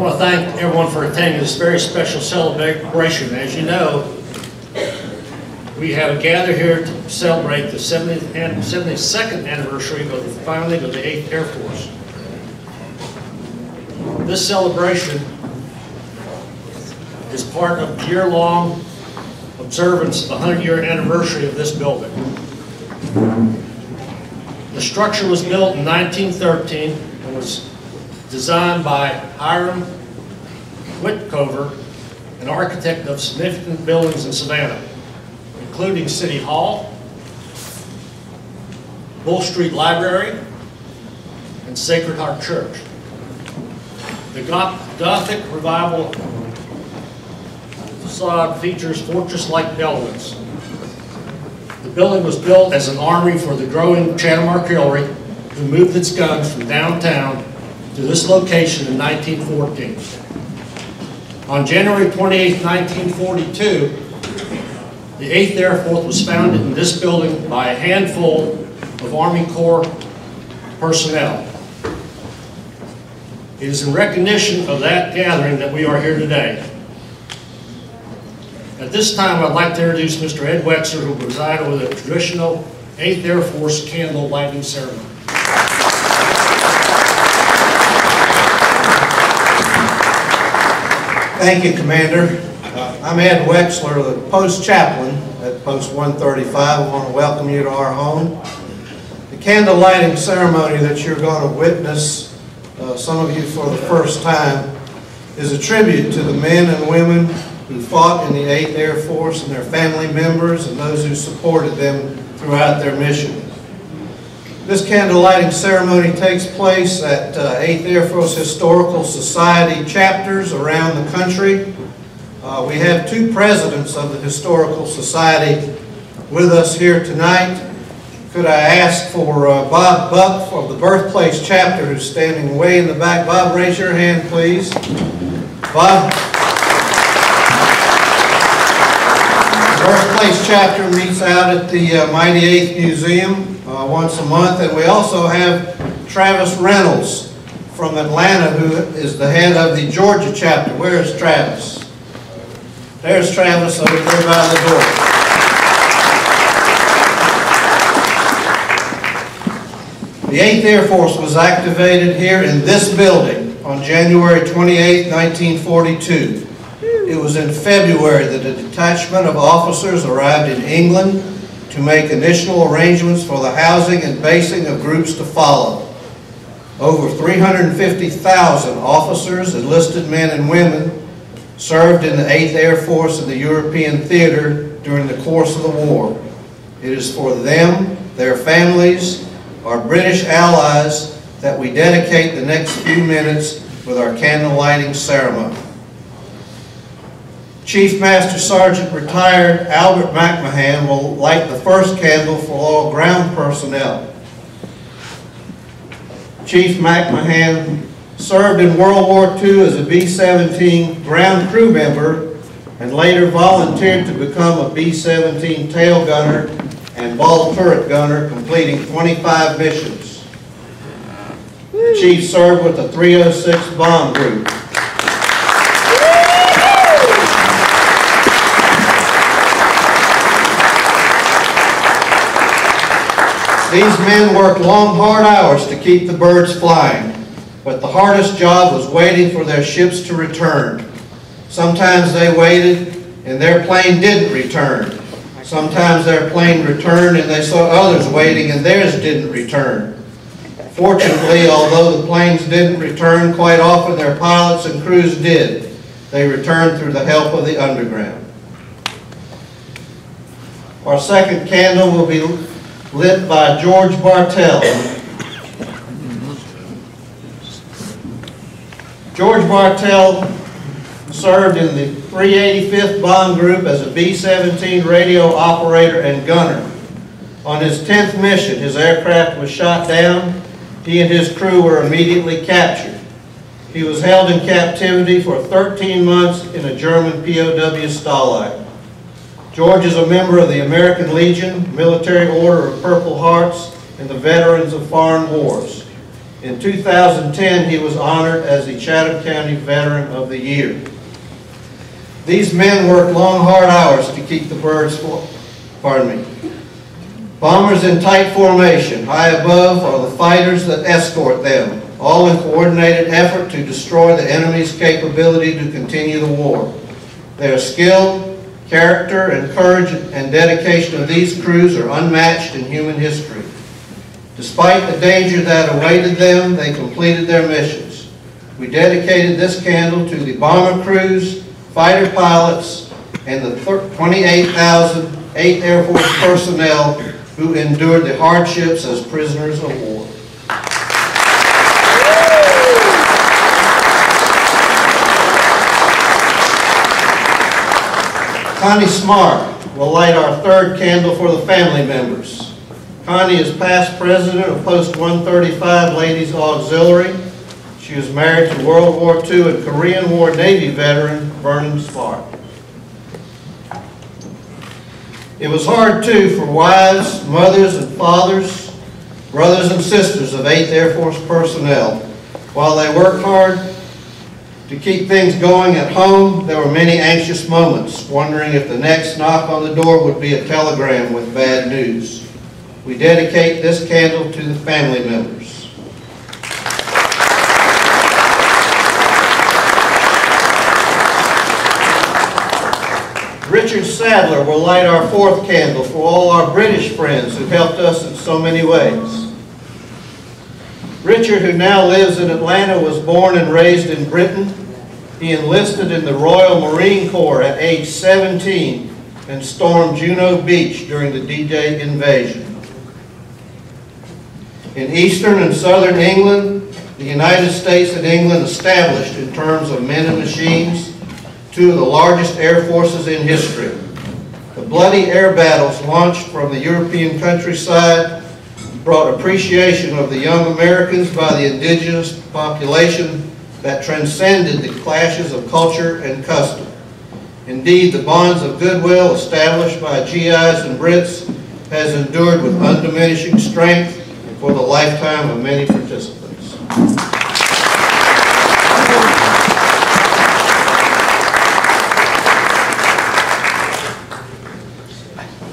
want to thank everyone for attending this very special celebration. As you know, we have gathered here to celebrate the 70th and 72nd anniversary of the founding of the 8th Air Force. This celebration is part of the year-long observance of the 100-year anniversary of this building. The structure was built in 1913 and was designed by Hiram Witcover, an architect of significant buildings in Savannah, including City Hall, Bull Street Library, and Sacred Heart Church. The Gothic Revival facade features fortress-like elements. The building was built as an armory for the growing Chatham Artillery, who moved its guns from downtown to this location in 1914. On January 28, 1942, the 8th Air Force was founded in this building by a handful of Army Corps personnel. It is in recognition of that gathering that we are here today. At this time, I'd like to introduce Mr. Ed Wexler, who will preside over the traditional 8th Air Force candle lighting ceremony. Thank you, Commander. Uh, I'm Ed Wexler, the post chaplain at Post 135. I want to welcome you to our home. The candle lighting ceremony that you're going to witness, uh, some of you for the first time, is a tribute to the men and women who fought in the 8th Air Force and their family members and those who supported them throughout their mission. This candle lighting ceremony takes place at uh, 8th Air Force Historical Society chapters around the country. Uh, we have two presidents of the Historical Society with us here tonight. Could I ask for uh, Bob Buck of the Birthplace chapter who's standing way in the back. Bob, raise your hand, please. Bob. The Birthplace chapter meets out at the uh, Mighty Eighth Museum uh, once a month. And we also have Travis Reynolds from Atlanta, who is the head of the Georgia chapter. Where is Travis? There's Travis over there by the door. The 8th Air Force was activated here in this building on January 28, 1942. It was in February that a detachment of officers arrived in England to make initial arrangements for the housing and basing of groups to follow. Over 350,000 officers, enlisted men and women, served in the 8th Air Force in the European theater during the course of the war. It is for them, their families, our British allies, that we dedicate the next few minutes with our candle lighting ceremony. Chief Master Sergeant retired Albert McMahon will light the first candle for all ground personnel. Chief McMahon served in World War II as a B-17 ground crew member and later volunteered to become a B-17 tail gunner and ball turret gunner, completing 25 missions. The chief served with the 306 Bomb Group. These men worked long, hard hours to keep the birds flying, but the hardest job was waiting for their ships to return. Sometimes they waited and their plane didn't return. Sometimes their plane returned and they saw others waiting and theirs didn't return. Fortunately, although the planes didn't return, quite often their pilots and crews did. They returned through the help of the underground. Our second candle will be lit by George Bartell. George Bartell served in the 385th Bomb Group as a B-17 radio operator and gunner. On his 10th mission, his aircraft was shot down. He and his crew were immediately captured. He was held in captivity for 13 months in a German POW Stalag. George is a member of the American Legion, Military Order of Purple Hearts, and the Veterans of Foreign Wars. In 2010, he was honored as the Chatham County Veteran of the Year. These men work long, hard hours to keep the birds, pardon me. Bombers in tight formation, high above are the fighters that escort them, all in coordinated effort to destroy the enemy's capability to continue the war. Their skill, character, and courage and dedication of these crews are unmatched in human history. Despite the danger that awaited them, they completed their missions. We dedicated this candle to the bomber crews, fighter pilots, and the 28,000 8th Air Force personnel who endured the hardships as prisoners of war. Connie Smart will light our third candle for the family members. Connie is past president of Post 135 Ladies Auxiliary. She was married to World War II and Korean War Navy veteran Vernon Smart. It was hard too for wives, mothers, and fathers, brothers and sisters of 8th Air Force personnel. While they worked hard to keep things going at home, there were many anxious moments, wondering if the next knock on the door would be a telegram with bad news. We dedicate this candle to the family members. Richard Sadler will light our fourth candle for all our British friends who helped us in so many ways. Richard, who now lives in Atlanta, was born and raised in Britain. He enlisted in the Royal Marine Corps at age 17 and stormed Juno Beach during the D-Day invasion. In eastern and southern England, the United States and England established in terms of men and machines two of the largest air forces in history. The bloody air battles launched from the European countryside brought appreciation of the young Americans by the indigenous population that transcended the clashes of culture and custom. Indeed, the bonds of goodwill established by GIs and Brits has endured with undiminishing strength for the lifetime of many participants.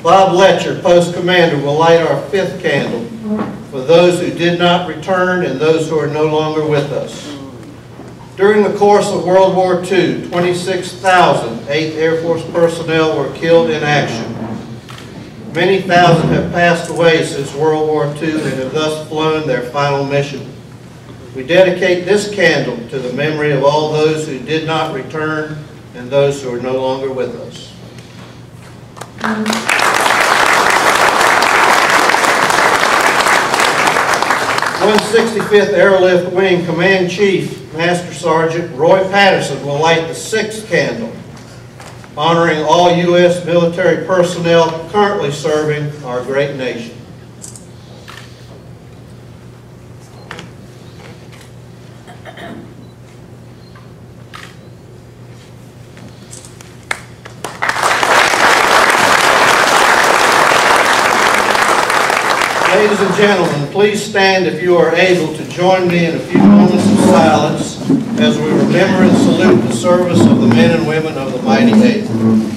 Bob Letcher, post commander, will light our fifth candle those who did not return and those who are no longer with us. During the course of World War II, 26,000 8th Air Force personnel were killed in action. Many thousand have passed away since World War II and have thus flown their final mission. We dedicate this candle to the memory of all those who did not return and those who are no longer with us. Um, 165th Airlift Wing Command Chief, Master Sergeant Roy Patterson will light the sixth candle, honoring all U.S. military personnel currently serving our great nation. Ladies and gentlemen, please stand if you are able to join me in a few moments of silence as we remember and salute the service of the men and women of the mighty eighth.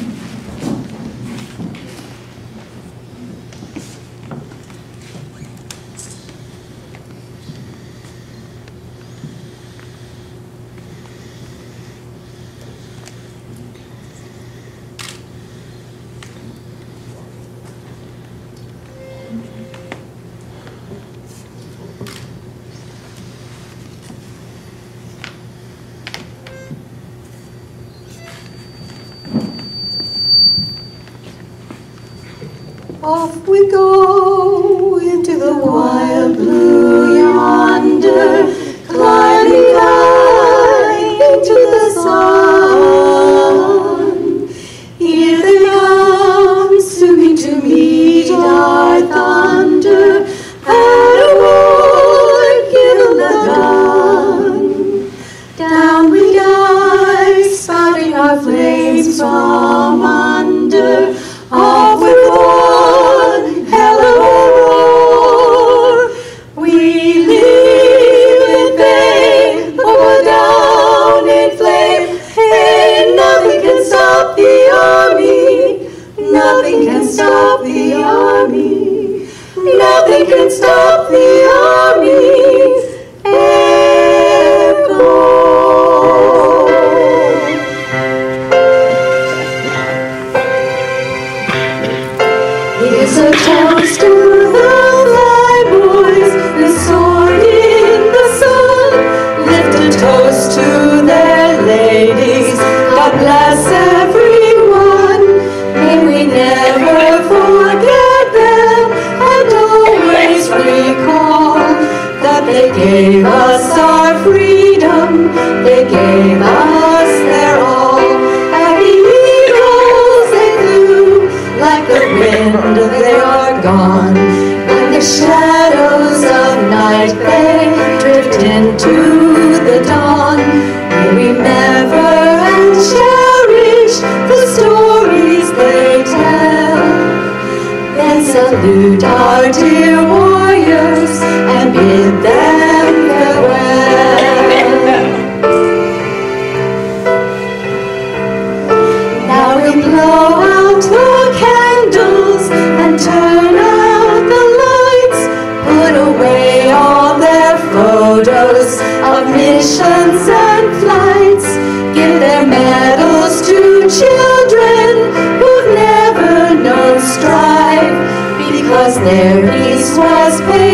Off we go into the wild blue yonder, they are gone. And the shadows of night, they drift into the dawn. We remember and cherish the stories they tell. Then salute our dear warriors and bid them farewell. now we blow out the missions and flights. Give their medals to children who've never known strife. Because their peace was paid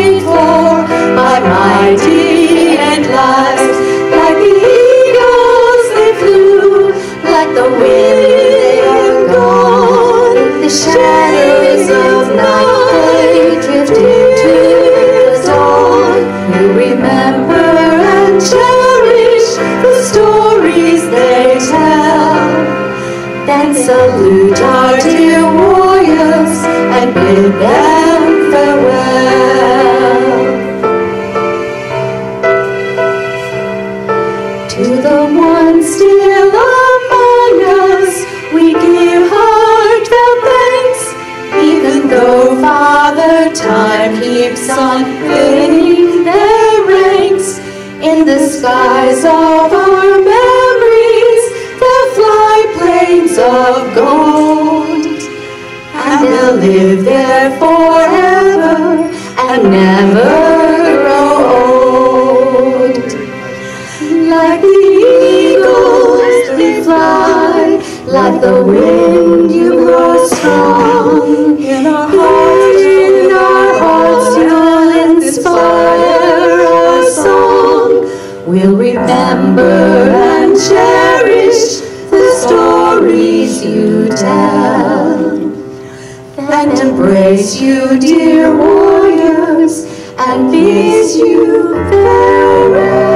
live there forever and never grow old. Like the eagles they fly, like the wind you grow strong. In our hearts, in our hearts you'll inspire our song. We'll remember and cherish the stories you tell. And embrace you, dear warriors, and bid you farewell.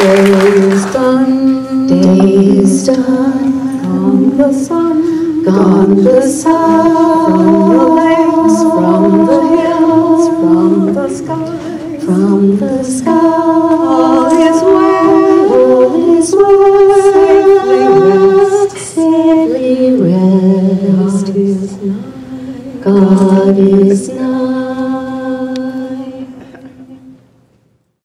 Days done, days done, gone the sun, gone the sun, from the lakes, from the hills, from the sky, from the sky.